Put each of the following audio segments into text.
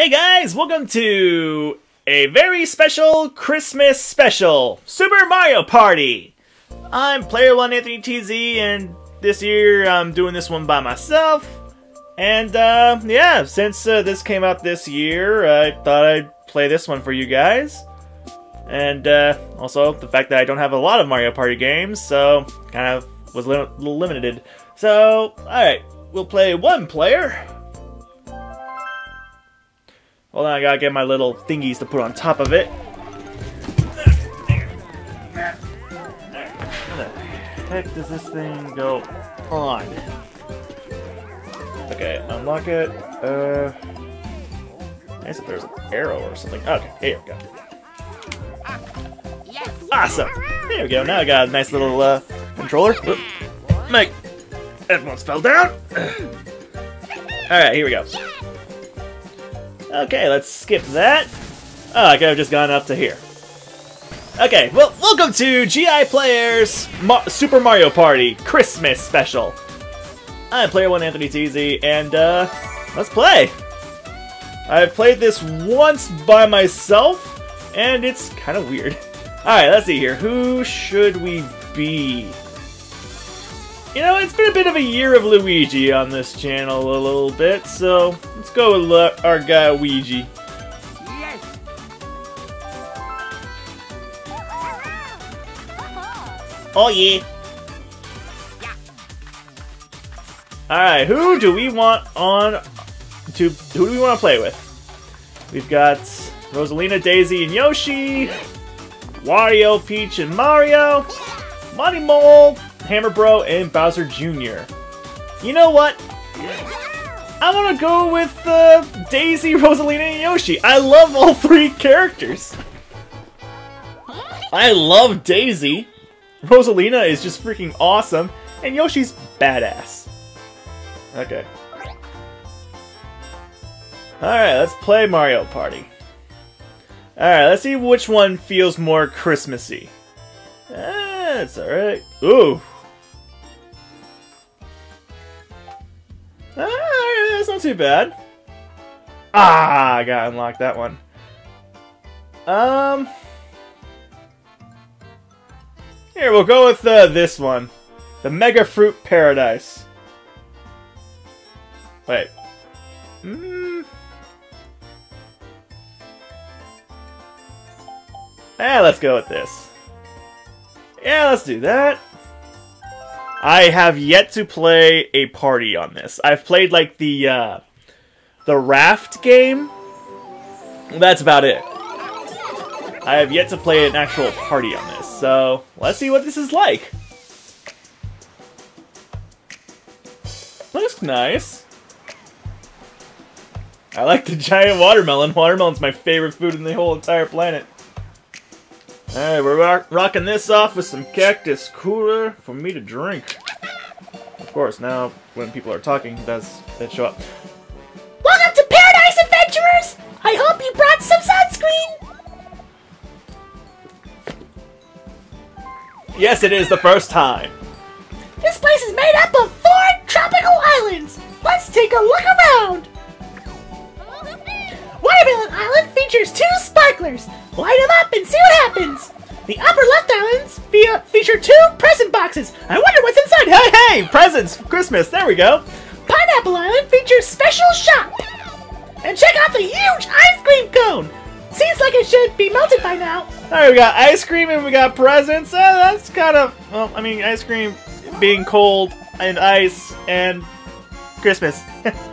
Hey guys, welcome to a very special Christmas special, Super Mario Party! I'm Player One Anthony TZ, and this year I'm doing this one by myself. And uh, yeah, since uh, this came out this year, I thought I'd play this one for you guys. And uh, also the fact that I don't have a lot of Mario Party games, so kind of was a little limited. So, alright, we'll play one player. Hold on, I gotta get my little thingies to put on top of it. The heck does this thing go on? Okay, unlock it. Uh, I guess there's an arrow or something. Okay, here we go. Awesome! There we go, now I got a nice little uh, controller. Oop. Make headphones fell down. Alright, here we go. Okay, let's skip that. Oh, I could have just gone up to here. Okay, well, welcome to GI Players Ma Super Mario Party Christmas Special. I'm Player One Anthony TZ, and uh, let's play. I've played this once by myself, and it's kind of weird. All right, let's see here. Who should we be? You know, it's been a bit of a year of Luigi on this channel a little bit, so let's go with our guy Weegee. Yes. Oh yeah. Alright, who do we want on to who do we want to play with? We've got Rosalina, Daisy, and Yoshi, Wario, Peach, and Mario, Monty Mole, Hammer Bro, and Bowser Jr. You know what? I want to go with uh, Daisy, Rosalina, and Yoshi. I love all three characters. I love Daisy. Rosalina is just freaking awesome, and Yoshi's badass. Okay. Alright, let's play Mario Party. Alright, let's see which one feels more Christmassy. It's alright. Ooh. Ah, that's not too bad. Ah, I gotta unlock that one. Um... Here, we'll go with uh, this one. The Mega Fruit Paradise. Wait. Hmm. Eh, let's go with this. Yeah, let's do that. I have yet to play a party on this. I've played like the uh, the raft game. That's about it. I have yet to play an actual party on this, so let's see what this is like. Looks nice. I like the giant watermelon. Watermelon's my favorite food in the whole entire planet. Alright, we're rock rocking this off with some cactus cooler for me to drink. Of course, now when people are talking, that's that show up? Welcome to Paradise Adventurers! I hope you brought some sunscreen! Yes, it is the first time. This place is made up of four tropical islands! Let's take a look around! Watermelon Island features two sparklers. Light them up and see what happens. The upper left islands fe feature two present boxes. I wonder what's inside. Hey, hey, presents, Christmas. There we go. Pineapple Island features special shop. And check out the huge ice cream cone. Seems like it should be melted by now. All right, we got ice cream and we got presents. Uh, that's kind of well, I mean, ice cream being cold and ice and Christmas.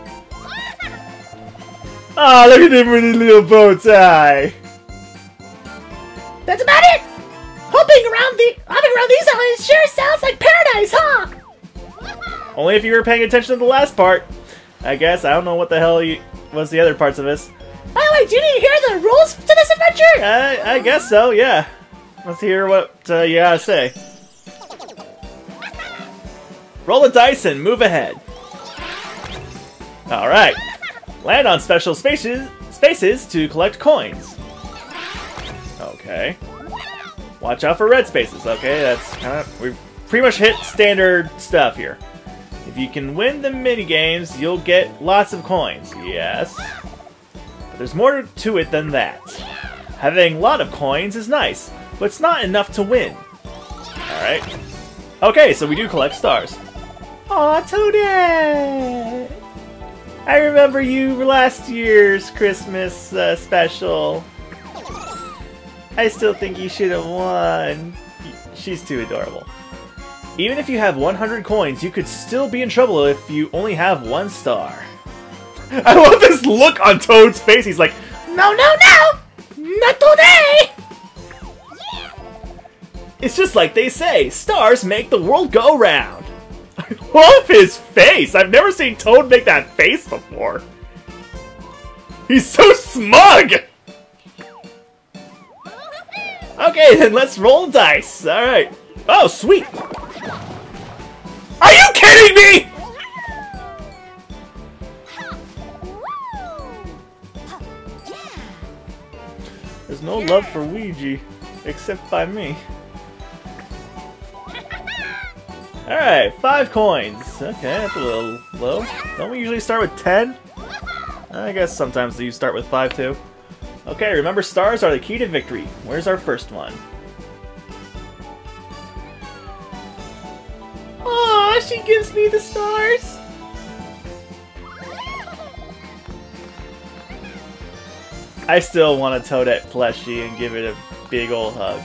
Ah, oh, look at with his little bow tie. That's about it. Hopping around the hopping around these islands sure sounds like paradise, huh? Only if you were paying attention to the last part. I guess I don't know what the hell you, was the other parts of this. By the way, do you need to hear the rules to this adventure? I, I guess so. Yeah. Let's hear what uh, you gotta say. Roll the dice and move ahead. All right. Land on special spaces spaces to collect coins. Okay. Watch out for red spaces. Okay, that's kind of we've pretty much hit standard stuff here. If you can win the mini games, you'll get lots of coins. Yes. But there's more to it than that. Having a lot of coins is nice, but it's not enough to win. Alright. Okay, so we do collect stars. Aw, Toadette! I remember you last year's Christmas uh, special. I still think you should have won. She's too adorable. Even if you have 100 coins, you could still be in trouble if you only have one star. I love this look on Toad's face. He's like, No, no, no! Not today! it's just like they say, stars make the world go round. I love his face. I've never seen Toad make that face before. He's so smug. Okay, then let's roll dice. All right. Oh, sweet. Are you kidding me? There's no love for Weegee, except by me. Alright, five coins. Okay, that's a little low. Don't we usually start with ten? I guess sometimes you start with five too. Okay, remember stars are the key to victory. Where's our first one? Aw, she gives me the stars! I still want a Toadette plushie and give it a big ol' hug.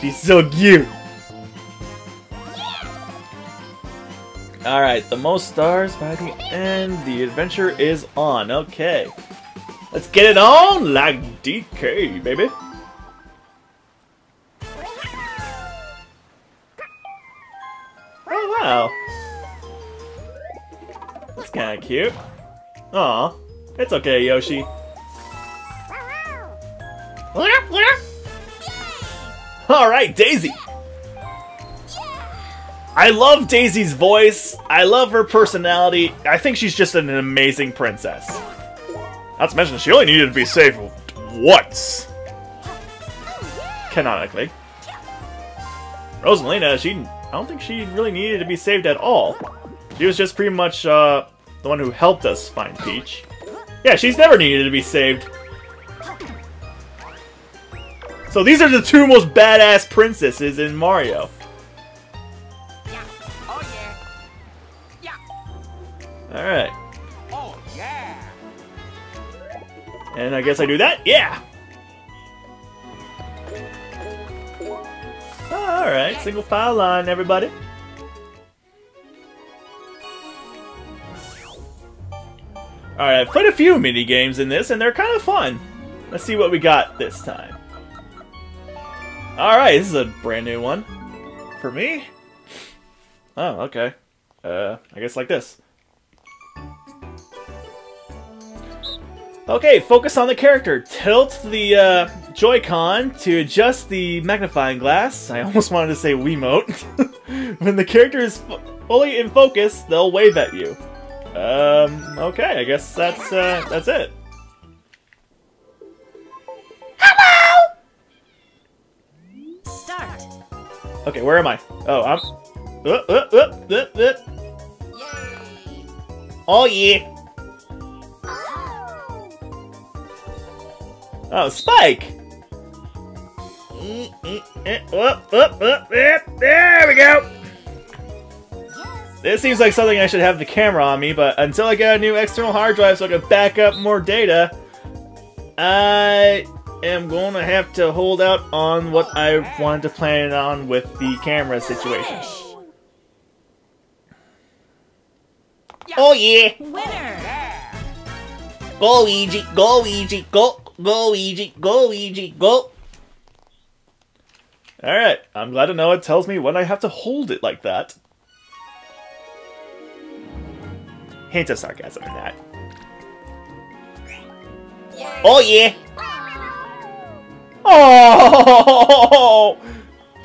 She's so cute! Alright, the most stars by the end. The adventure is on. Okay. Let's get it on like DK, baby. Oh, wow. That's kinda cute. Aw. It's okay, Yoshi. Alright, Daisy! I love Daisy's voice. I love her personality. I think she's just an amazing princess. Not to mention, she only needed to be saved once. Canonically. Rosalina, she... I don't think she really needed to be saved at all. She was just pretty much, uh, the one who helped us find Peach. Yeah, she's never needed to be saved. So these are the two most badass princesses in Mario. Oh yeah. Yeah. Alright. And I guess I do that? Yeah! Alright, single file line, everybody. Alright, I've played a few mini games in this, and they're kind of fun. Let's see what we got this time. Alright, this is a brand new one. For me? Oh, okay. Uh, I guess like this. Okay, focus on the character. Tilt the uh, Joy-Con to adjust the magnifying glass. I almost wanted to say Wiimote. when the character is fully in focus, they'll wave at you. Um, okay, I guess that's uh, that's it. Hello! Start. Okay, where am I? Oh, I'm. Uh, uh, uh, uh, uh. Yay. Oh yeah. Oh, Spike. Mm, mm, There we go. Yes. This seems like something I should have the camera on me, but until I get a new external hard drive so I can back up more data, I am going to have to hold out on what I wanted to plan on with the camera situation. Oh yeah! Winner. Go Weegee! Go Weegee! Go! Go Weegee! Go Weegee! Go! Alright, I'm glad to know it tells me when I have to hold it like that. Hint of sarcasm in that. Oh yeah! Oh!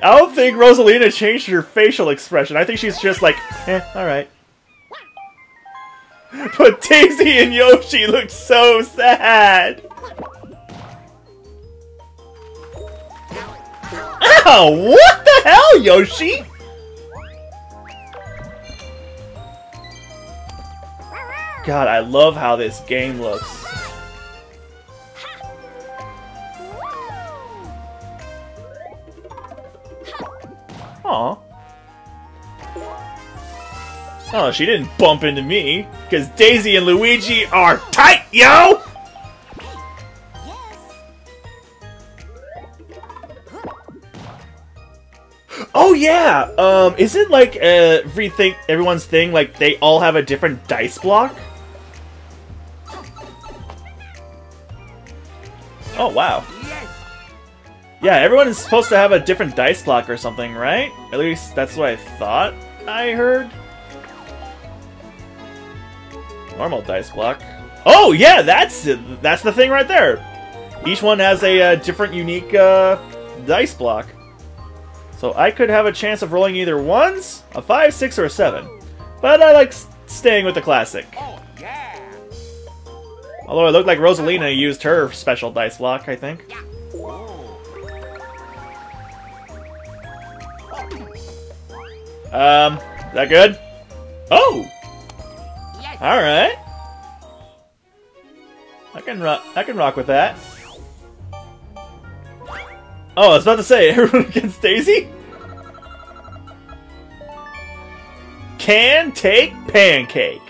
I don't think Rosalina changed her facial expression. I think she's just like, eh, alright. But Daisy and Yoshi look so sad! Wow! What the hell, Yoshi? God, I love how this game looks. Aw. Oh, she didn't bump into me, because Daisy and Luigi are tight, yo! Oh yeah, um, is it like everything, everyone's thing, like they all have a different dice block? Oh wow. Yeah, everyone is supposed to have a different dice block or something, right? At least that's what I thought I heard. Normal dice block. Oh yeah, that's that's the thing right there. Each one has a uh, different, unique uh, dice block. So I could have a chance of rolling either ones, a five, six, or a seven. But I like staying with the classic. Although it looked like Rosalina used her special dice block, I think. Um, is that good? Oh! Yes. Alright. I can rock I can rock with that. Oh, I was about to say, everyone against Daisy? Can take pancake.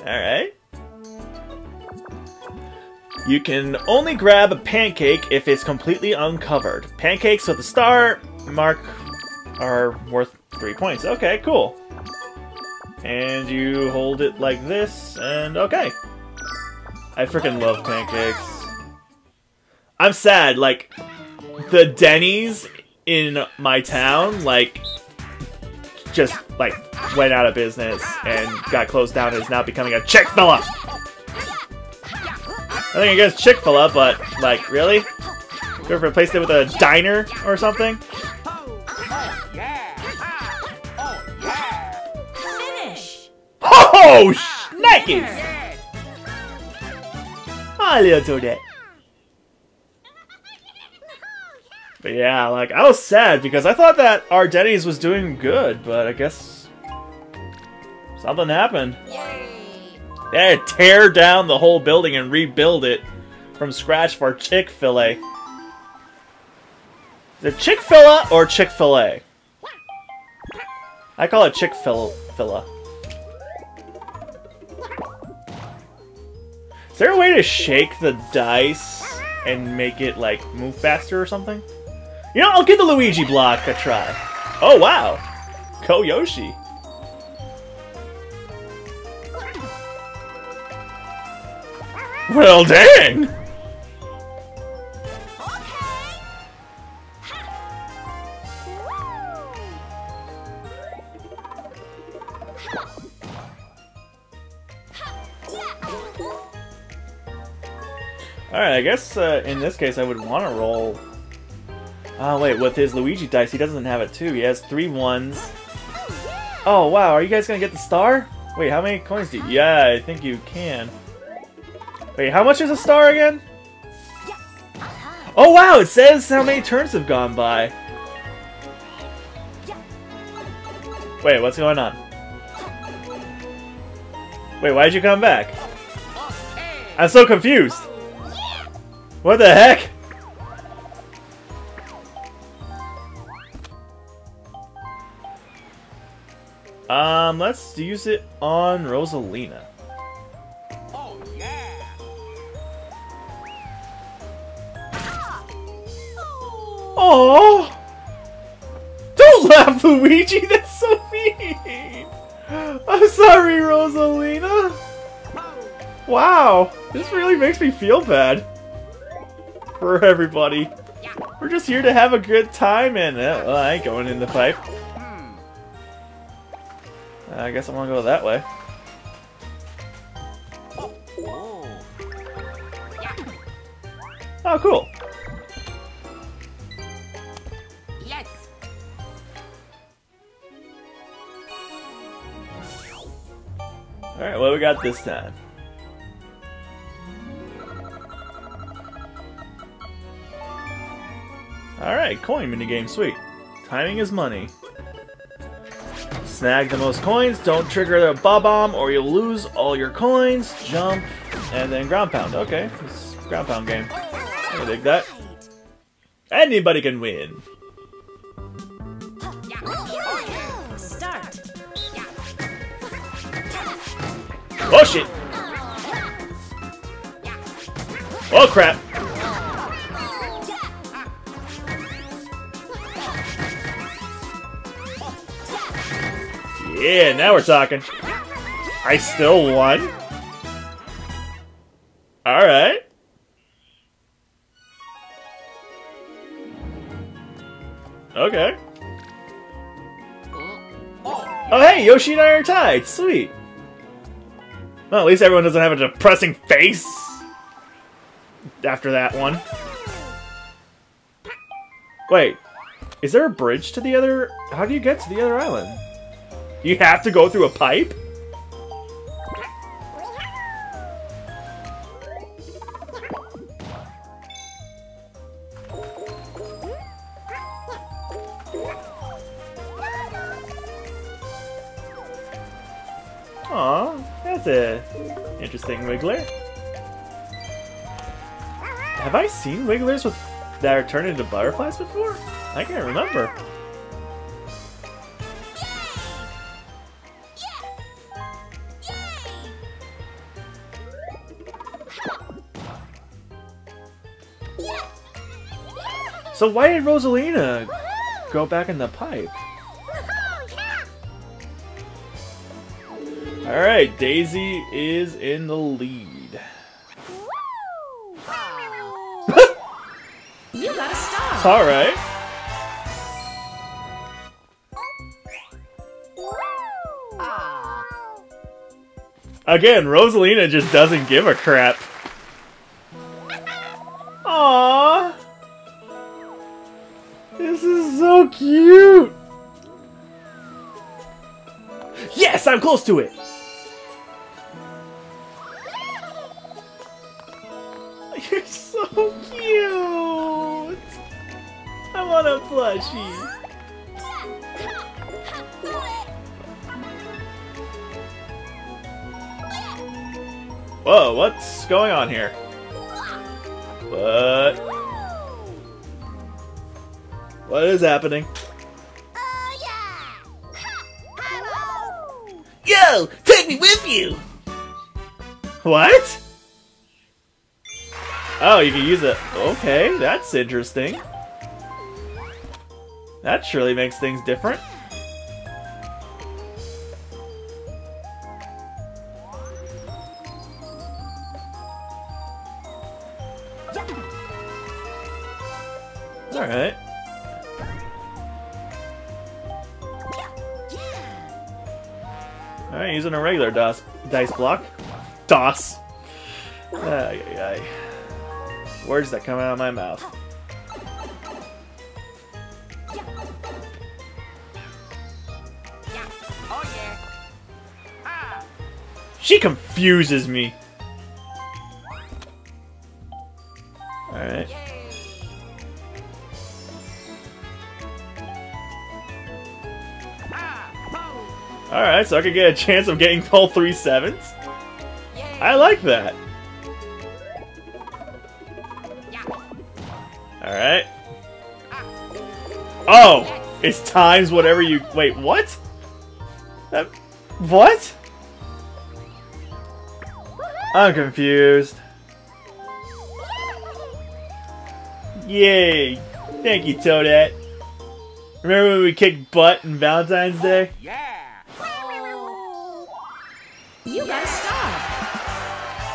Alright. You can only grab a pancake if it's completely uncovered. Pancakes with a star mark are worth three points. Okay, cool. And you hold it like this, and okay. I freaking love pancakes. I'm sad, like, the Denny's in my town, like, just, like, went out of business and got closed down and is now becoming a Chick-fil-A! I think I guess Chick-fil-A, but, like, really? Could have replaced it with a diner or something? Oh, shnikes! A little bit. But yeah, like, I was sad because I thought that our Denny's was doing good, but I guess something happened. Yay. They had to tear down the whole building and rebuild it from scratch for Chick-fil-A. Is it Chick-fil-A or Chick-fil-A? I call it Chick-fil-A. Is there a way to shake the dice and make it, like, move faster or something? You know, I'll give the Luigi block a try. Oh, wow. Ko Yoshi. Well, dang! Alright, I guess uh, in this case I would want to roll... Oh, wait, with his Luigi dice, he doesn't have it too. He has three ones. Oh, wow, are you guys gonna get the star? Wait, how many coins do you... Yeah, I think you can. Wait, how much is a star again? Oh, wow, it says how many turns have gone by. Wait, what's going on? Wait, why'd you come back? I'm so confused. What the heck? Um, let's use it on Rosalina. Oh! Don't laugh, Luigi. That's so mean. I'm sorry, Rosalina. Wow, this really makes me feel bad for everybody. We're just here to have a good time, and uh, well, I ain't going in the pipe. I guess I'm gonna go that way. Oh, cool. Yes. Alright, what we got this time? Alright, coin minigame, sweet. Timing is money. Snag the most coins, don't trigger the Bob-omb or you'll lose all your coins. Jump, and then Ground Pound. Okay, it's Ground Pound game. I dig that. Anybody can win! Oh shit! Oh crap! Yeah, now we're talking. I still won? Alright. Okay. Oh hey, Yoshi and I are tied! Sweet! Well, at least everyone doesn't have a depressing face after that one. Wait, is there a bridge to the other... How do you get to the other island? You have to go through a pipe? Aw, that's a interesting Wiggler. Have I seen Wigglers with that are turned into butterflies before? I can't remember. So why did Rosalina go back in the pipe? Alright, Daisy is in the lead. You gotta stop. Alright. Ah. Again, Rosalina just doesn't give a crap. Close to it. You're so cute. I want a plushie. Whoa, what's going on here? What? What is happening? You. What? Oh, you can use it. Okay, that's interesting. That surely makes things different. Alright. Alright, using a regular DOS dice block. DOS. Ay, ay, ay. Words that come out of my mouth. Oh. Ah. She confuses me. Alright, so I could get a chance of getting all three sevens? I like that. Yeah. Alright. Ah. Oh! It's times whatever you. Wait, what? That. What? I'm confused. Yay! Thank you, Toadette. Remember when we kicked butt in Valentine's Day? Yeah.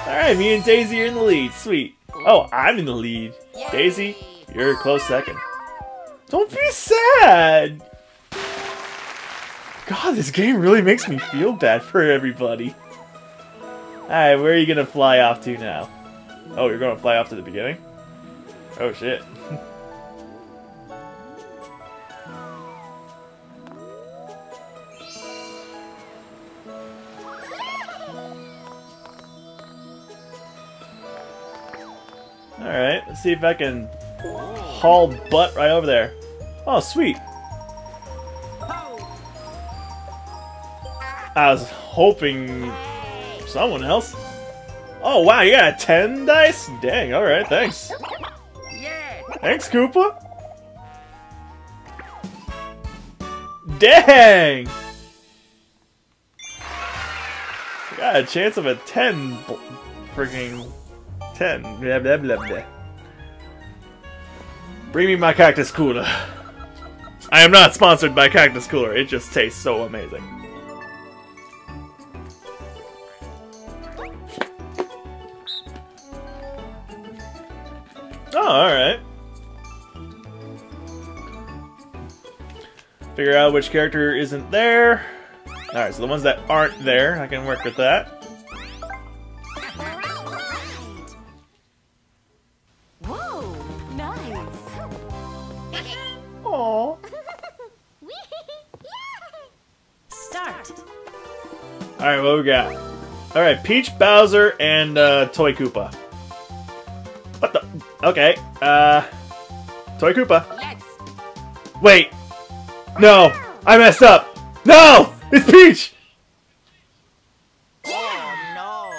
Alright, me and Daisy are in the lead. Sweet. Oh, I'm in the lead. Daisy, you're a close second. Don't be sad! God, this game really makes me feel bad for everybody. Alright, where are you gonna fly off to now? Oh, you're gonna fly off to the beginning? Oh shit. See if I can haul butt right over there. Oh, sweet. I was hoping someone else. Oh, wow, you got a 10 dice? Dang, alright, thanks. Thanks, Koopa. Dang! Got a chance of a 10. bl- Freaking 10. Blah, blah, blah, blah. Bring me my Cactus Cooler. I am not sponsored by Cactus Cooler. It just tastes so amazing. Oh, alright. Figure out which character isn't there. Alright, so the ones that aren't there, I can work with that. We got? Alright, Peach, Bowser, and uh, Toy Koopa. What the? Okay, uh. Toy Koopa. Yes. Wait! No! I messed up! No! It's Peach! No.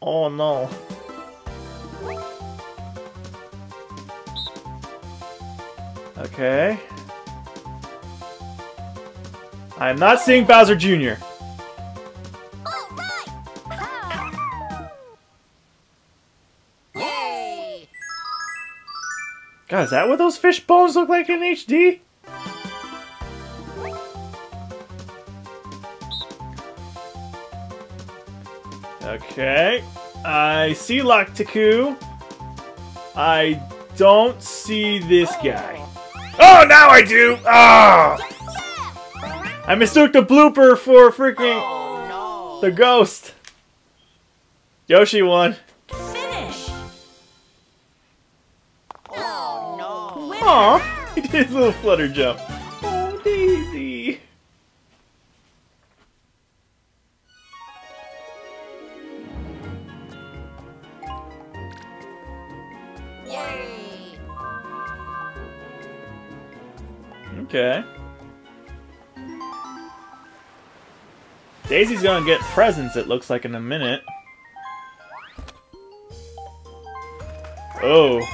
Oh no. Okay. I am not seeing Bowser Jr. God, is that what those fish bones look like in HD? Okay. I see Lakitu. I don't see this guy. Oh, now I do! Ah! I mistook the blooper for freaking Oh the ghost. Yoshi won. Finish. Oh no. Aw, he did his little flutter jump. Oh, Daisy. Yay. Okay. Daisy's gonna get presents, it looks like, in a minute. Oh.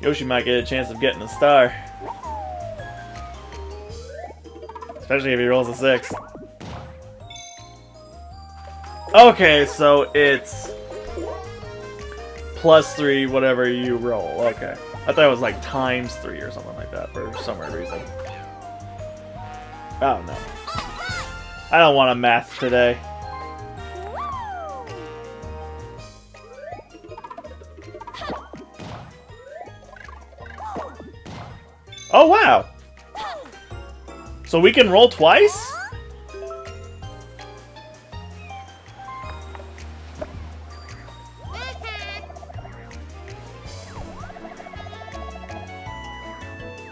Yoshi might get a chance of getting a star. Especially if he rolls a six. Okay, so it's plus three, whatever you roll. Okay. I thought it was like times three or something like that for some weird reason. Oh no. I don't want to math today. Oh wow! So we can roll twice?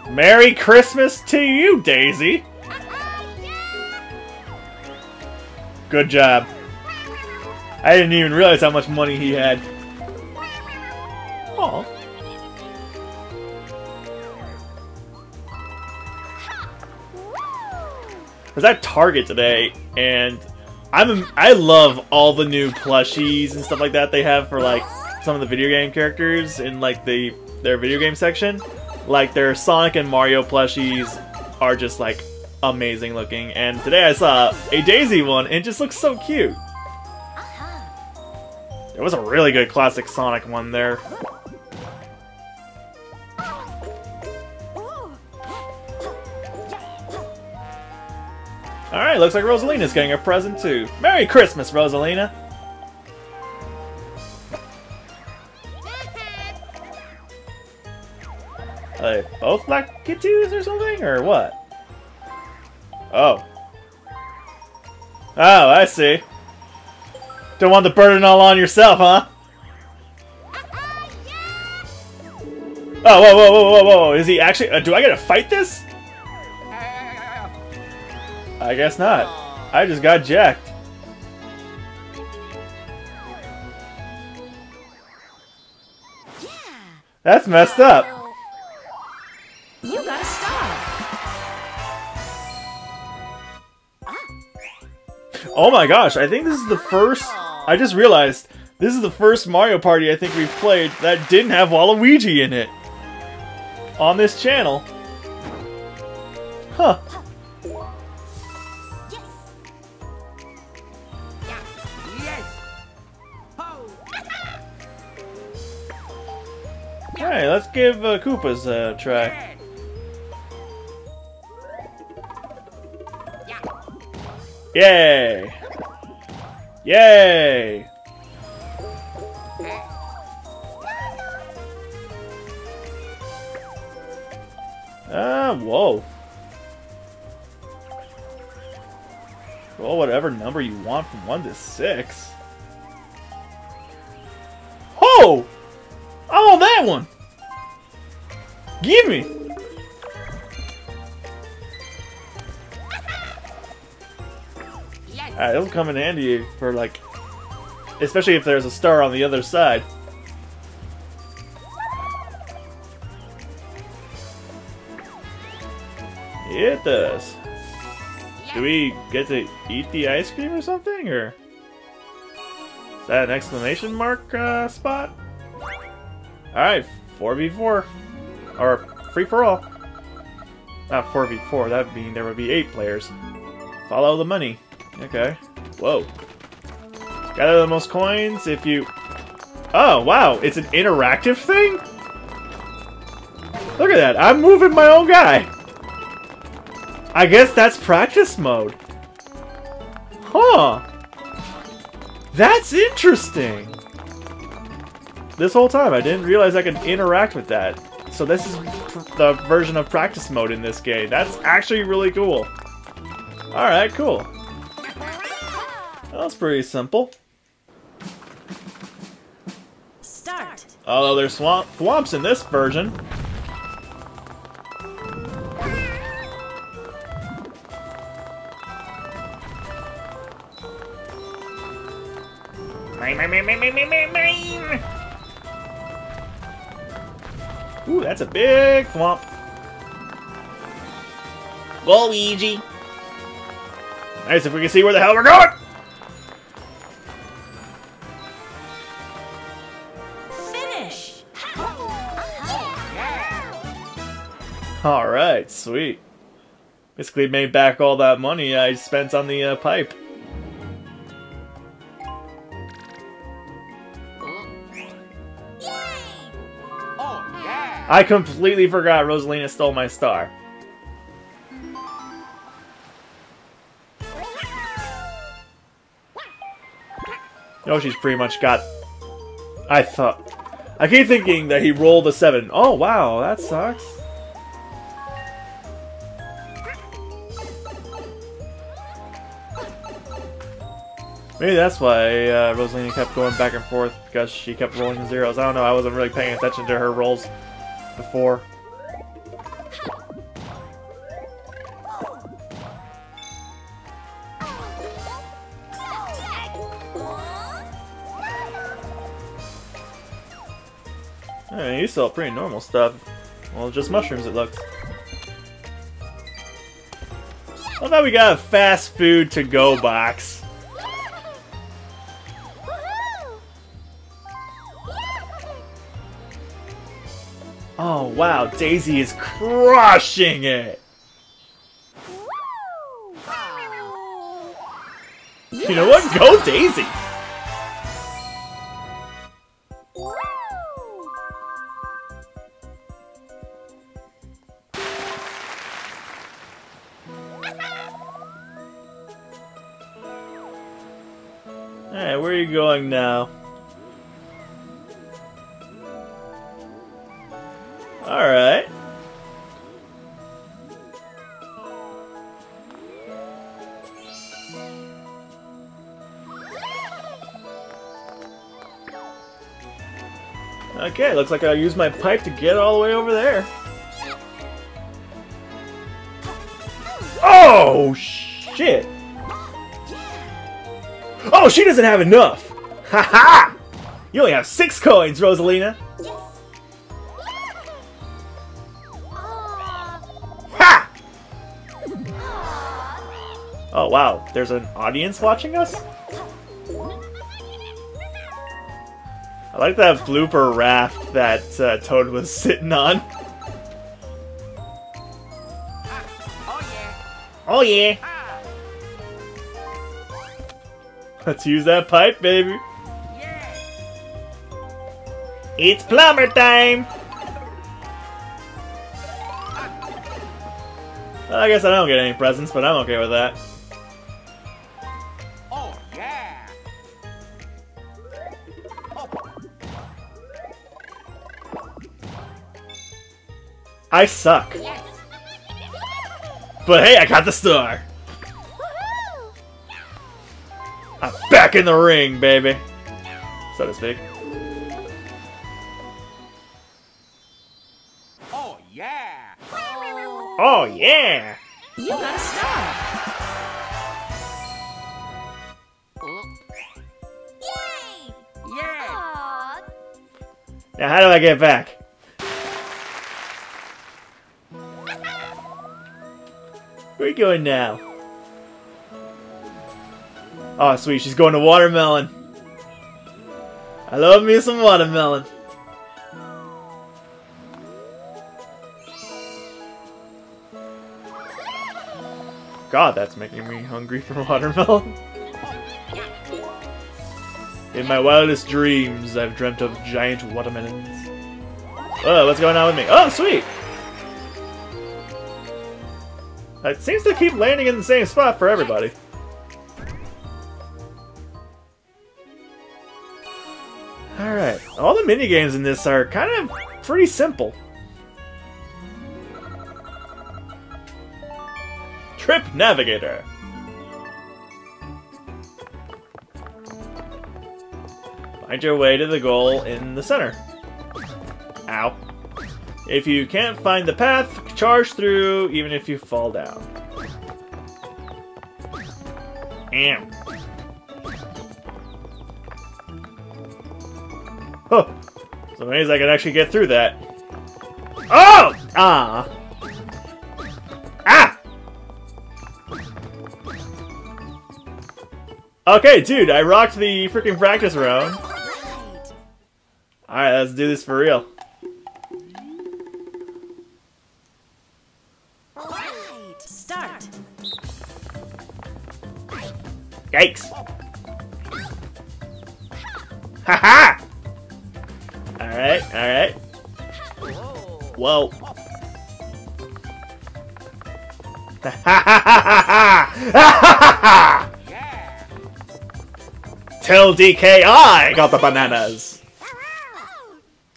Merry Christmas to you, Daisy! Good job. I didn't even realize how much money he had. I was at Target today, and I'm I love all the new plushies and stuff like that they have for like some of the video game characters in like the their video game section. Like their Sonic and Mario plushies are just like amazing looking. And today I saw a Daisy one, and it just looks so cute. There was a really good classic Sonic one there. Alright, looks like Rosalina's getting a present too. Merry Christmas, Rosalina! Are they both black kitties or something, or what? Oh. Oh, I see. Don't want the burden all on yourself, huh? Oh, whoa, whoa, whoa, whoa, whoa! Is he actually? Uh, do I get to fight this? I guess not. I just got jacked. That's messed up. You got Oh my gosh, I think this is the first... I just realized, this is the first Mario Party I think we've played that didn't have Waluigi in it. On this channel. Huh. Alright, let's give uh, Koopas a try. Yay! Yay! Ah, whoa. Roll whatever number you want from 1 to 6. Oh! I want that one! Give me! Alright, it'll come in handy for like... Especially if there's a star on the other side. It does. Do we get to eat the ice cream or something, or is that an exclamation mark uh, spot? All right, four v four, or free for all. Not four v four. That would mean there would be eight players. Follow the money. Okay. Whoa. Gather the most coins if you. Oh wow! It's an interactive thing. Look at that! I'm moving my own guy. I guess that's practice mode. Huh. That's interesting. This whole time, I didn't realize I could interact with that. So this is the version of practice mode in this game. That's actually really cool. Alright, cool. That was pretty simple. Start. Although there's swamp swamps in this version. Ooh, that's a big swamp. Luigi. Nice if we can see where the hell we're going. All right, sweet. Basically made back all that money I spent on the uh, pipe. I completely forgot Rosalina stole my star. Yoshi's pretty much got. I thought. I keep thinking that he rolled a seven. Oh wow, that sucks. Maybe that's why uh, Rosalina kept going back and forth because she kept rolling zeros. I don't know. I wasn't really paying attention to her rolls before. Hey, you sell pretty normal stuff. Well, just mushrooms, it looks. I thought we got a fast food to go box. Wow, Daisy is crushing it! You know what? Go Daisy! Alright, where are you going now? Okay, looks like I'll use my pipe to get all the way over there. Oh, shit! Oh, she doesn't have enough! Ha ha! You only have six coins, Rosalina! Ha! Oh wow, there's an audience watching us? I like that blooper raft that uh, Toad was sitting on. Oh, oh yeah! Let's use that pipe, baby! It's plumber time! I guess I don't get any presents, but I'm okay with that. I suck. But hey, I got the star. I'm back in the ring, baby. So to speak. Oh yeah! Oh, yeah! You got a star. Yay! Yeah! Aw, Now, how do I get back? You going now? Oh, sweet. She's going to Watermelon. I love me some watermelon. God, that's making me hungry for watermelon. In my wildest dreams, I've dreamt of giant watermelons. Oh, what's going on with me? Oh, sweet! It seems to keep landing in the same spot for everybody. Alright, all the minigames in this are kind of pretty simple. Trip Navigator. Find your way to the goal in the center. Ow. If you can't find the path, charge through even if you fall down. Am. Huh. So maybe I can actually get through that. Oh! Ah! Ah! Okay, dude, I rocked the freaking practice round. Alright, let's do this for real. Tell DK I got the bananas!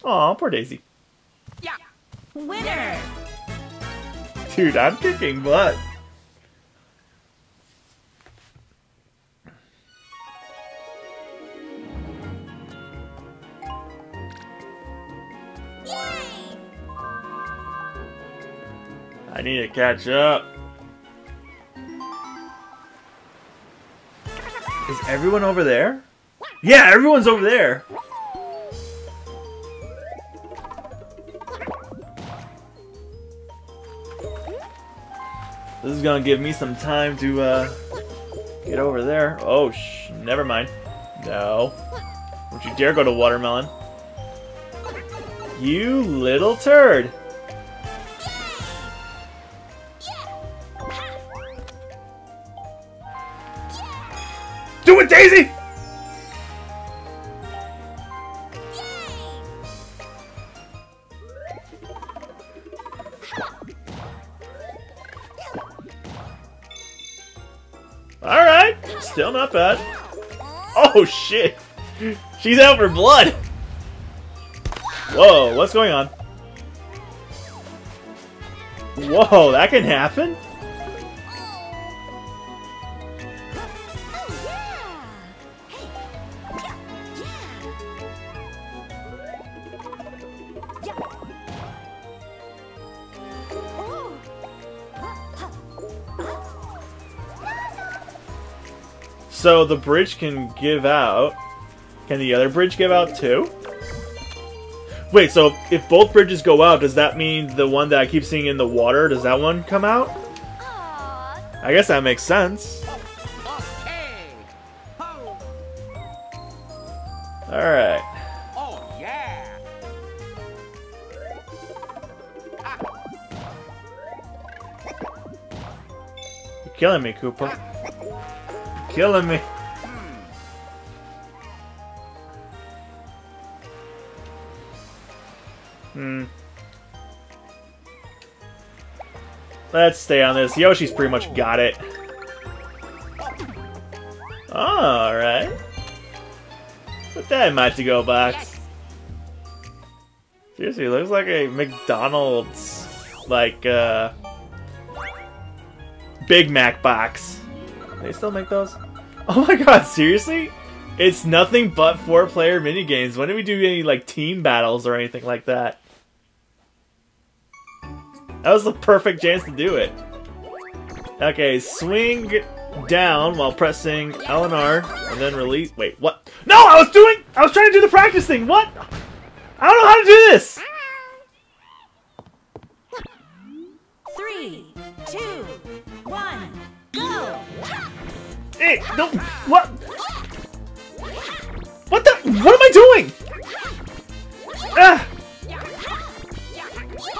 Aw, poor Daisy. Yeah. Winner. Dude, I'm kicking butt. Yay! I need to catch up. Is everyone over there? Yeah, everyone's over there. This is gonna give me some time to uh, get over there. Oh, sh! Never mind. No. Don't you dare go to watermelon. You little turd. Bad. Oh shit! She's out for blood! Whoa, what's going on? Whoa, that can happen? So the bridge can give out. Can the other bridge give out too? Wait, so if both bridges go out, does that mean the one that I keep seeing in the water, does that one come out? I guess that makes sense. Alright. Oh yeah! You're killing me, Koopa. Killing me. Hmm. Let's stay on this. Yoshi's pretty much got it. Alright. Put that in my to-go box. Seriously, looks like a McDonald's, like, uh... Big Mac box. They still make those? Oh my god, seriously? It's nothing but four-player minigames. When did we do any, like, team battles or anything like that? That was the perfect chance to do it. Okay, swing down while pressing L and R, and then release. Wait, what? No, I was doing. I was trying to do the practice thing. What? I don't know how to do this. Three, two, one, Hey, no. What? What the? What am I doing? Ah.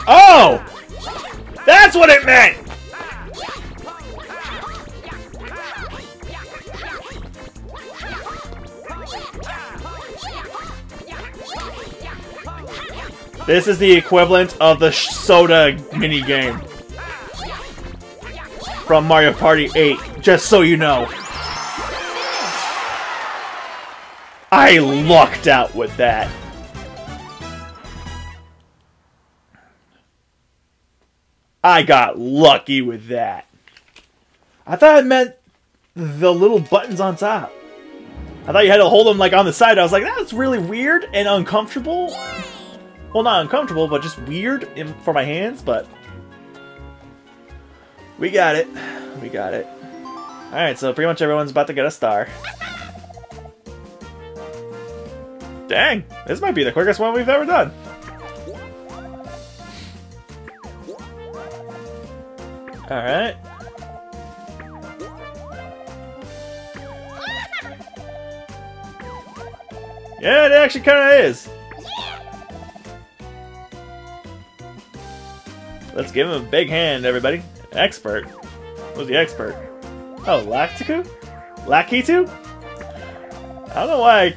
Oh! That's what it meant! This is the equivalent of the soda mini game from Mario Party 8, just so you know. I lucked out with that. I got lucky with that. I thought it meant the little buttons on top. I thought you had to hold them like on the side. I was like, that's really weird and uncomfortable. Well, not uncomfortable, but just weird in, for my hands. But we got it. We got it. All right, so pretty much everyone's about to get a star. Dang, this might be the quickest one we've ever done. Alright. Yeah, it actually kind of is. Let's give him a big hand, everybody. Expert. Who's the expert? Oh, Lactiku? Lakitu? I don't know why I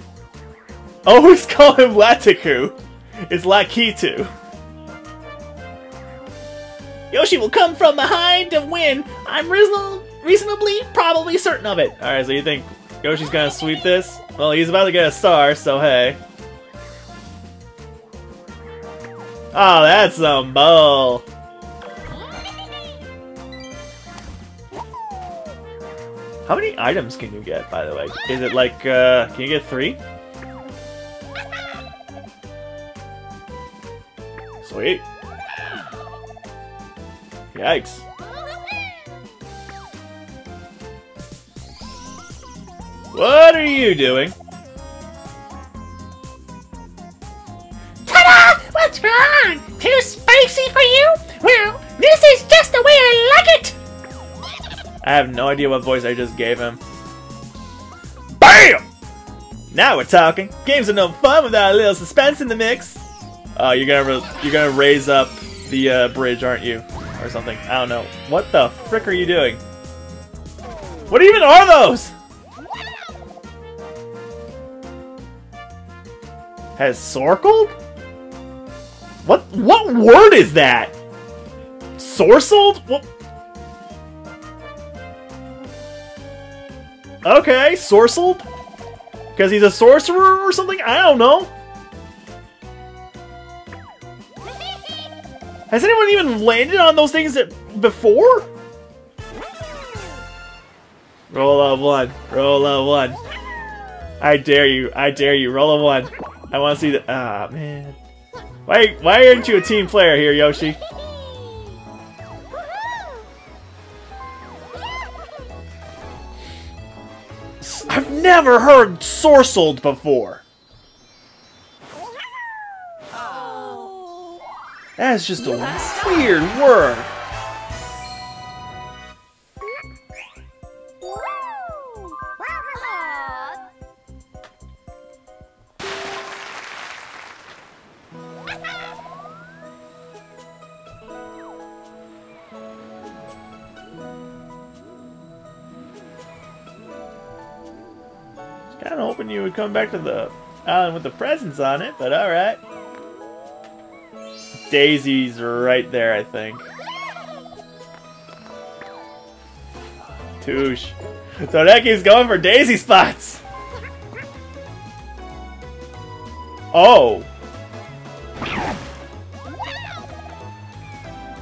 always call him Latiku. It's Lakitu. Yoshi will come from behind to win. I'm reason- reasonably, probably certain of it. Alright, so you think Yoshi's gonna sweep this? Well, he's about to get a star, so hey. Oh, that's some bull. How many items can you get, by the way? Is it like, uh, can you get three? Sweet. Yikes. What are you doing? Ta-da! What's wrong? Too spicy for you? Well, this is just the way I like it. I have no idea what voice I just gave him. BAM! Now we're talking. Games are no fun without a little suspense in the mix. Oh, you're gonna you're gonna raise up the uh, bridge, aren't you, or something? I don't know. What the frick are you doing? What even are those? Has sorcled? What what word is that? Sorcled? What? Okay, sorcled? Because he's a sorcerer or something? I don't know. Has anyone even landed on those things that, before? Roll a one. Roll a one. I dare you. I dare you. Roll a one. I want to see the. Ah, man. Why, why aren't you a team player here, Yoshi? Never heard sorcled before. That's just a weird word. Back to the island with the presents on it, but alright. Daisy's right there, I think. Touche. So Neki's going for daisy spots. Oh.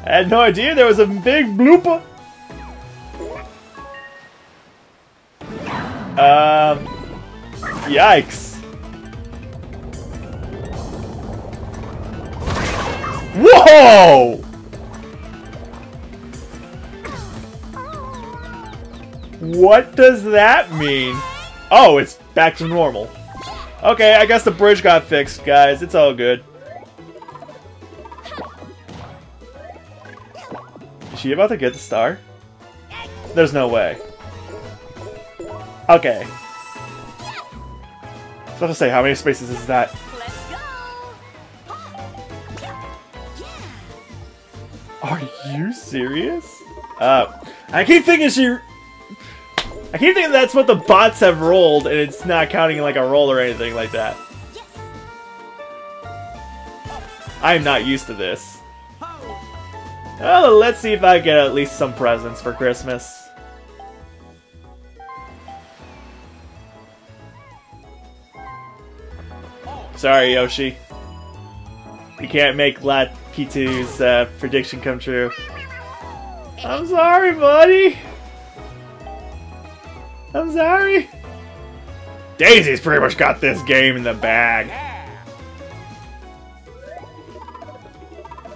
I had no idea there was a big blooper. Yikes. Whoa! What does that mean? Oh, it's back to normal. Okay, I guess the bridge got fixed, guys. It's all good. Is she about to get the star? There's no way. Okay. I was about to say, how many spaces is that? Let's go. Yeah. Are you serious? Uh, I keep thinking she... I keep thinking that's what the bots have rolled, and it's not counting like a roll or anything like that. I'm not used to this. Well, let's see if I get at least some presents for Christmas. Sorry, Yoshi. You can't make Lakitu's uh, prediction come true. I'm sorry, buddy. I'm sorry. Daisy's pretty much got this game in the bag.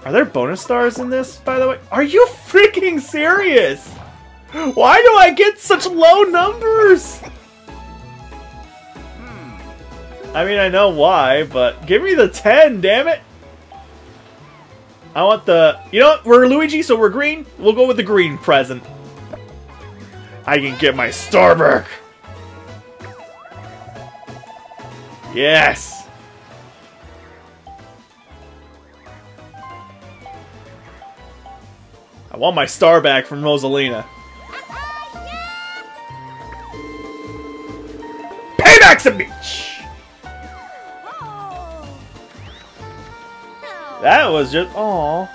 Are there bonus stars in this, by the way? Are you freaking serious? Why do I get such low numbers? I mean, I know why, but give me the 10, damn it! I want the... You know what? We're Luigi, so we're green. We'll go with the green present. I can get my Starbuck! Yes! I want my star back from Rosalina. Uh-uh, Payback's a bitch! That was just oh.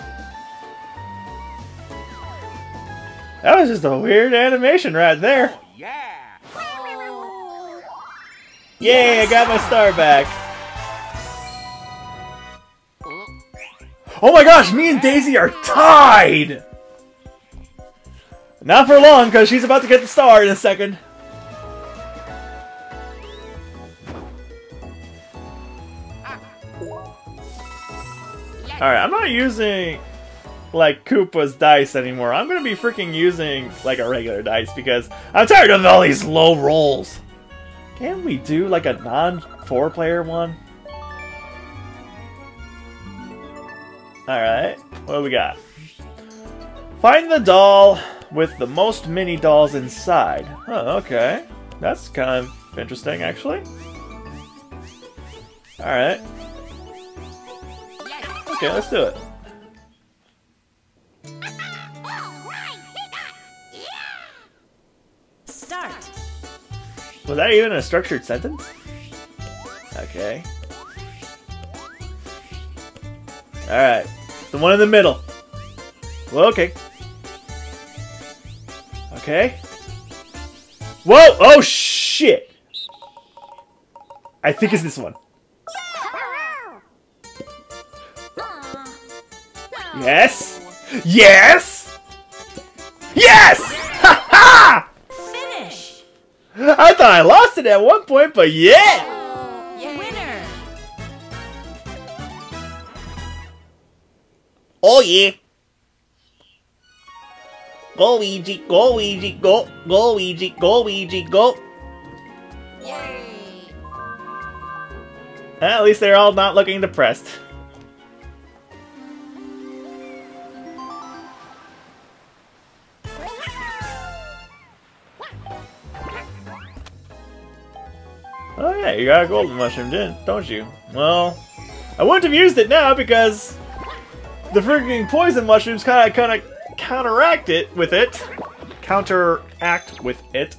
That was just a weird animation right there. Oh, yeah! Oh. Yay, I got my star back. Oh my gosh, me and Daisy are tied! Not for long, because she's about to get the star in a second. Alright, I'm not using like Koopa's dice anymore. I'm gonna be freaking using like a regular dice because I'm tired of all these low rolls. Can we do like a non four player one? Alright, what do we got? Find the doll with the most mini dolls inside. Oh, okay. That's kind of interesting, actually. Alright. Okay, let's do it. Start. Was that even a structured sentence? Okay. Alright. The one in the middle. Well, okay. Okay. Whoa! Oh, shit! I think it's this one. Yes! Yes! Yes! Ha ha! Finish. I thought I lost it at one point, but yeah! Winner. Oh yeah! Go Weegee, go Weegee, go, go Weegee, go Weegee, go! Yay. At least they're all not looking depressed. Oh yeah, you got a golden mushroom, didn't don't you? Well, I wouldn't have used it now because the freaking poison mushrooms kind of kind of counteract it with it, counteract with it.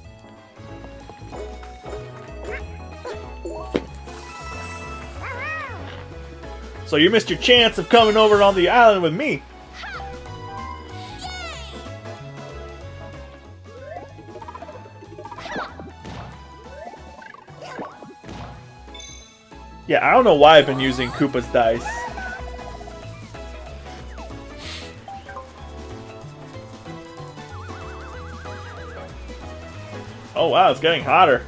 So you missed your chance of coming over on the island with me. Yeah, I don't know why I've been using Koopa's dice. Oh wow, it's getting hotter.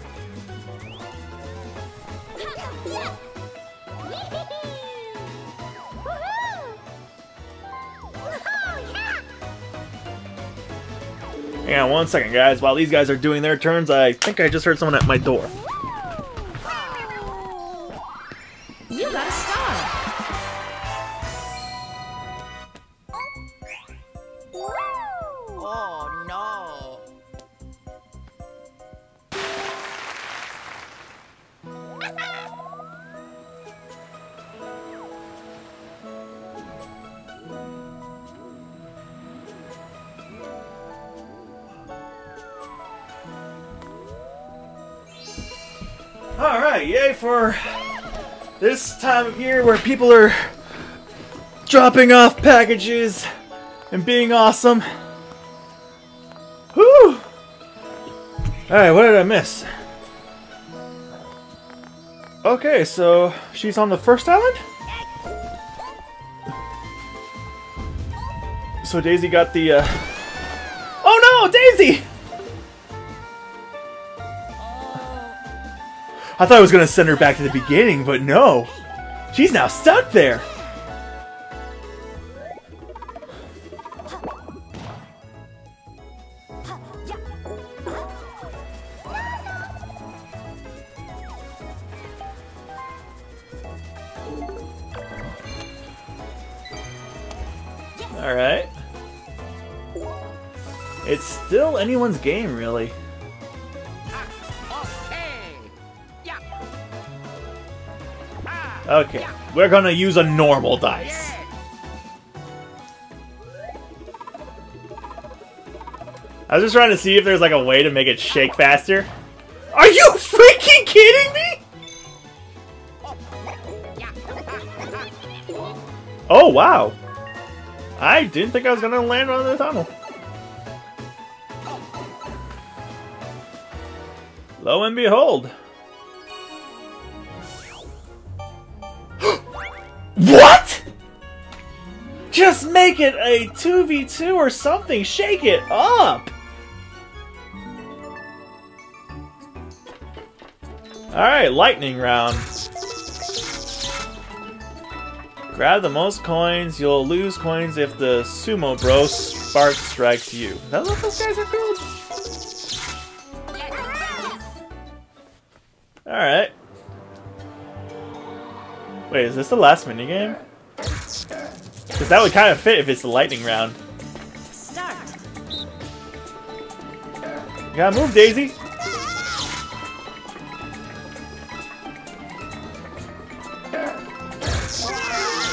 Hang on one second, guys. While these guys are doing their turns, I think I just heard someone at my door. Where people are dropping off packages and being awesome. Whew! Alright, what did I miss? Okay, so she's on the first island? So Daisy got the, uh... Oh no, Daisy! I thought I was gonna send her back to the beginning, but no. She's now stuck there. Alright. It's still anyone's game, really. Okay, we're gonna use a normal dice. I was just trying to see if there's like a way to make it shake faster. Are you freaking kidding me? Oh wow. I didn't think I was gonna land on the tunnel. Lo and behold. Just make it a 2v2 or something. Shake it up. Alright, lightning round. Grab the most coins. You'll lose coins if the sumo bro spark strikes you. That what those guys are called? Alright. Wait, is this the last minigame? Because that would kind of fit if it's the lightning round. Start. You gotta move, Daisy.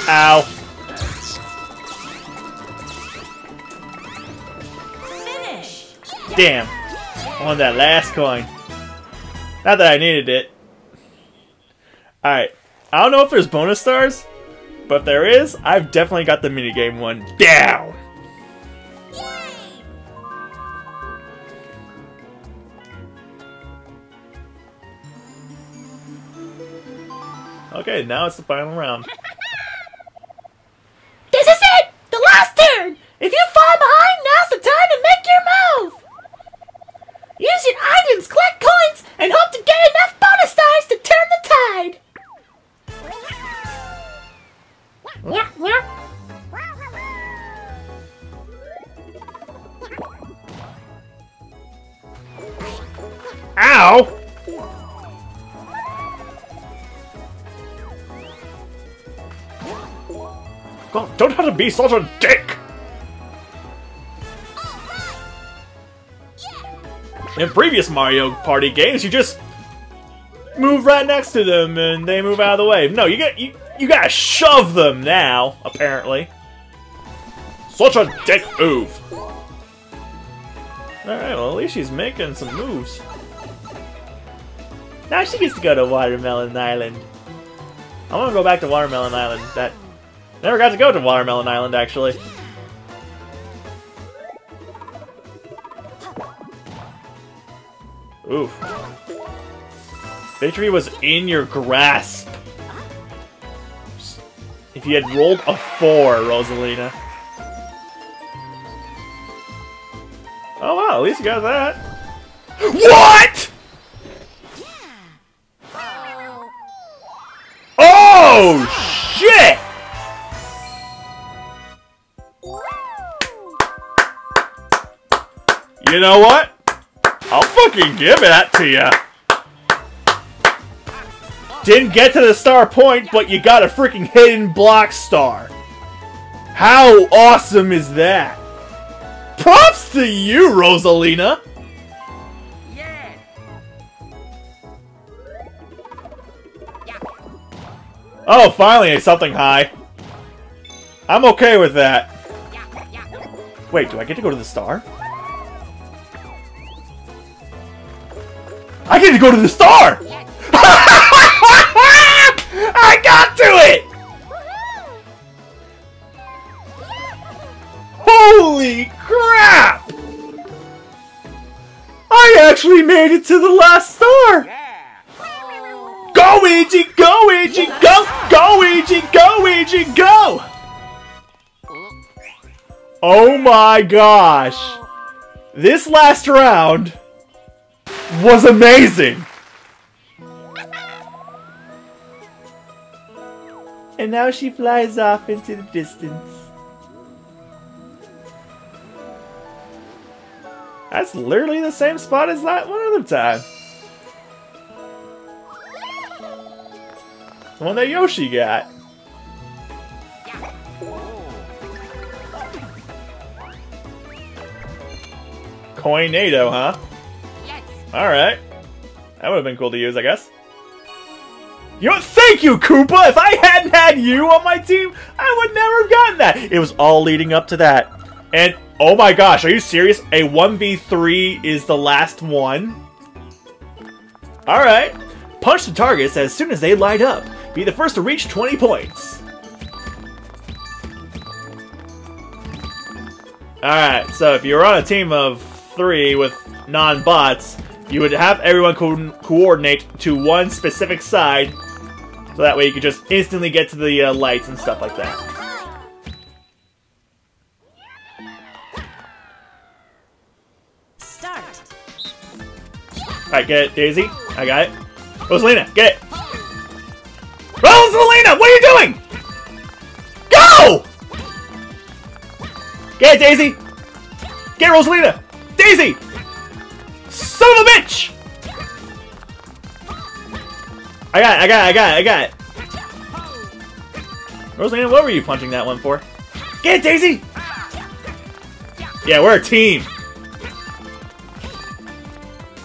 Ow. Finish. Damn. I wanted that last coin. Not that I needed it. Alright. I don't know if there's bonus stars, but if there is, I've definitely got the minigame one down. Yay Okay, now it's the final round. This is it! The last turn! If you fall behind, now's the time to make your move! Use your items, collect coins, and hope to get enough bonus stars to turn the tide! Yeah, yeah. Ow! Don't, don't have to be such a dick! In previous Mario Party games, you just move right next to them and they move out of the way. No, you get you, you gotta shove them now, apparently. Such a dick move. Alright, well at least she's making some moves. Now she gets to go to Watermelon Island. I want to go back to Watermelon Island. That never got to go to Watermelon Island actually. Oof. Victory was in your grasp. If you had rolled a four, Rosalina. Oh wow, at least you got that. What? Oh shit! You know what? I'll fucking give that to you. Didn't get to the star point, but you got a freaking hidden block star. How awesome is that? Props to you, Rosalina! Yeah. Oh, finally, something high. I'm okay with that. Wait, do I get to go to the star? I get to go to the star! I got to it! Holy crap! I actually made it to the last star! Go, Weegee! Go, Weegee! Go! Go, Weegee! Go, Weegee! Go! Oh my gosh! This last round was amazing! And now she flies off into the distance. That's literally the same spot as that one other time. The one that Yoshi got. Coinado, huh? Yes. Alright. That would have been cool to use, I guess. You know, thank you, Koopa! If I hadn't had you on my team, I would never have gotten that! It was all leading up to that. And, oh my gosh, are you serious? A 1v3 is the last one? Alright. Punch the targets as soon as they light up. Be the first to reach 20 points. Alright, so if you're on a team of three with non-bots, you would have everyone co coordinate to one specific side, so that way you could just instantly get to the uh, lights and stuff like that. Start. Alright, get it, Daisy. I got it. Rosalina, get it. Rosalina, what are you doing? Go! Get it, Daisy. Get Rosalina. Daisy! Son of a bitch! I got it, I got it, I got it, I got it. Rosalina, what were you punching that one for? Get it, Daisy! Yeah, we're a team.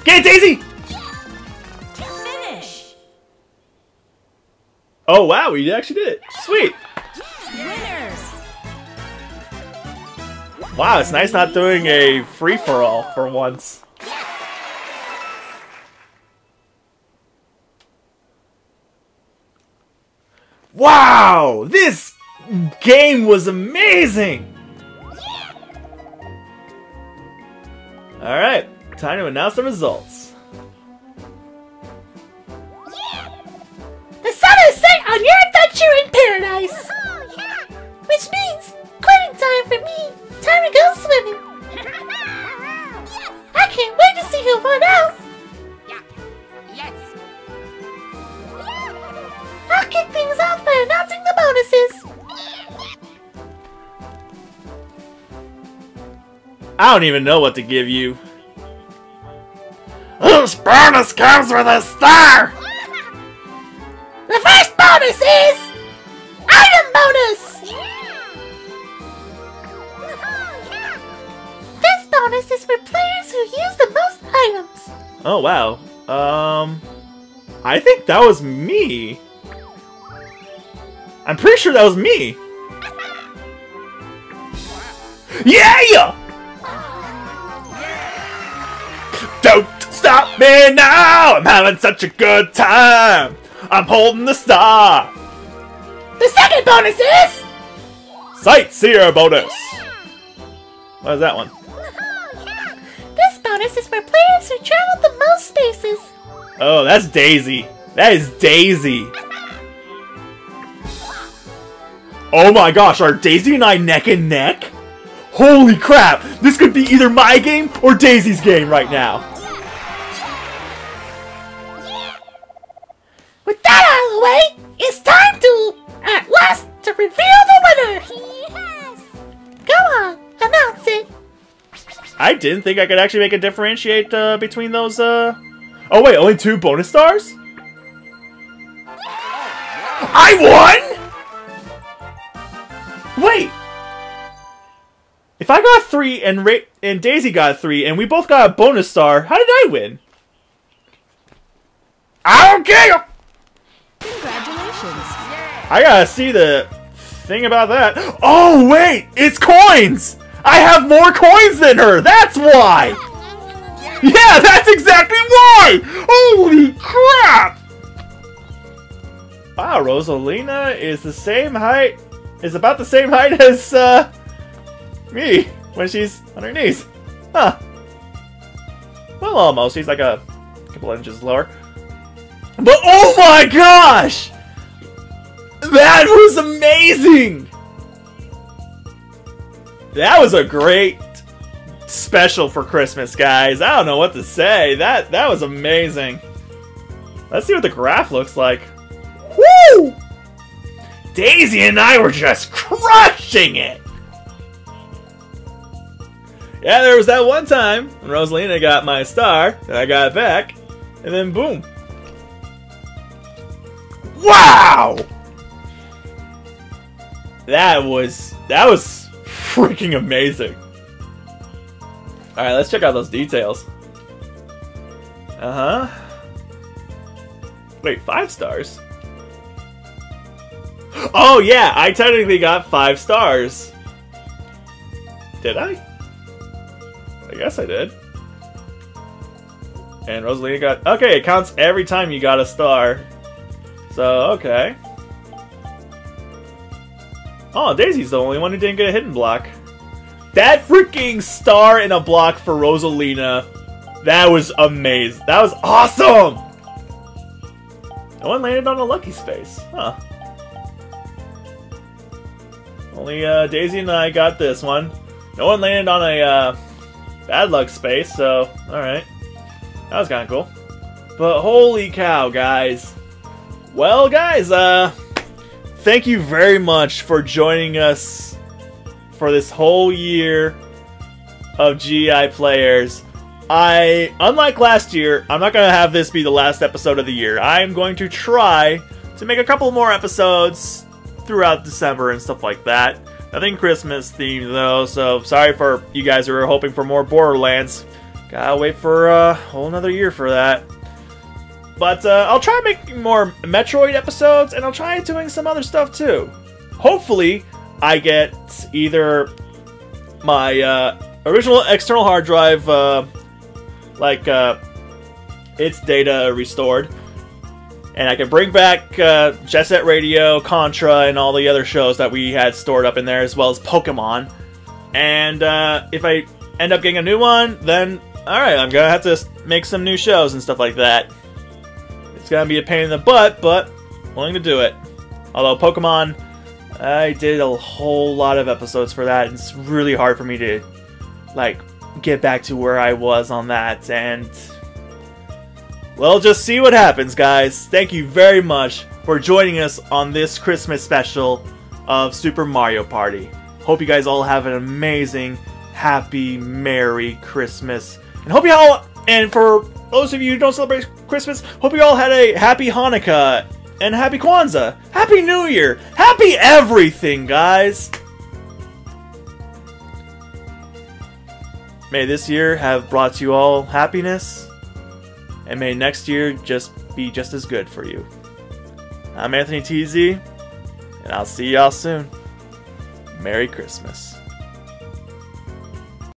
Get it, Daisy! Finish. Oh, wow, we actually did it. Sweet. Winners. Wow, it's nice not doing a free-for-all for once. Wow! This game was amazing! Alright, time to announce the results. The sun has set on your adventure in paradise! Which means quitting time for me. Time to go swimming. I can't wait to see who won out. Kick things off by announcing the bonuses. I don't even know what to give you. Each bonus comes with a star! The first bonus is item bonus. This bonus is for players who use the most items. Oh wow. Um I think that was me. I'm pretty sure that was me. Yeah! Don't stop me now! I'm having such a good time! I'm holding the star! The second bonus is Sightseer bonus! What is that one? this bonus is for players who travel the most spaces. Oh, that's Daisy. That is Daisy. Oh my gosh, are Daisy and I neck and neck? Holy crap! This could be either my game or Daisy's game right now. With that out of the way, it's time to, at last, to reveal the winner! Yes! Go on, announce it! I didn't think I could actually make a differentiate uh, between those. Uh... Oh wait, only two bonus stars? I won! Wait. If I got three and Ra- and Daisy got three and we both got a bonus star, how did I win? I don't care. Congratulations. I gotta see the thing about that. Oh wait, it's coins. I have more coins than her. That's why. Yeah, that's exactly why! Holy crap! Wow, Rosalina is the same height, is about the same height as, uh, me when she's on her knees. Huh. Well, almost. She's like a couple inches lower. But oh my gosh! That was amazing! That was a great special for Christmas, guys. I don't know what to say. That that was amazing. Let's see what the graph looks like. Woo! Daisy and I were just crushing it. Yeah, there was that one time when Rosalina got my star, and I got it back, and then boom. Wow! That was that was freaking amazing. Alright, let's check out those details. Uh huh. Wait, five stars? Oh, yeah, I technically got five stars. Did I? I guess I did. And Rosalina got. Okay, it counts every time you got a star. So, okay. Oh, Daisy's the only one who didn't get a hidden block. That freaking star in a block for Rosalina. That was amazing. That was awesome! No one landed on a lucky space. Huh. Only uh, Daisy and I got this one. No one landed on a uh, bad luck space, so alright. That was kind of cool. But holy cow, guys. Well, guys, uh, thank you very much for joining us for this whole year of GI players. I, unlike last year, I'm not going to have this be the last episode of the year. I'm going to try to make a couple more episodes throughout December and stuff like that. Nothing Christmas themed though, so sorry for you guys who are hoping for more Borderlands. Gotta wait for uh, a whole another year for that. But uh, I'll try making more Metroid episodes, and I'll try doing some other stuff too. Hopefully, I get either my uh, original external hard drive, uh, like uh, its data restored, and I can bring back uh, Jet Set Radio, Contra, and all the other shows that we had stored up in there, as well as Pokemon. And uh, if I end up getting a new one, then alright, I'm gonna have to make some new shows and stuff like that. It's gonna be a pain in the butt, but willing to do it. Although Pokemon, I did a whole lot of episodes for that. It's really hard for me to like get back to where I was on that, and well, just see what happens, guys. Thank you very much for joining us on this Christmas special of Super Mario Party. Hope you guys all have an amazing, happy, merry Christmas, and hope you all. And for those of you who don't celebrate Christmas, hope you all had a happy Hanukkah and happy Kwanzaa, happy New Year, happy everything, guys. May this year have brought you all happiness, and may next year just be just as good for you. I'm Anthony TZ, and I'll see y'all soon. Merry Christmas.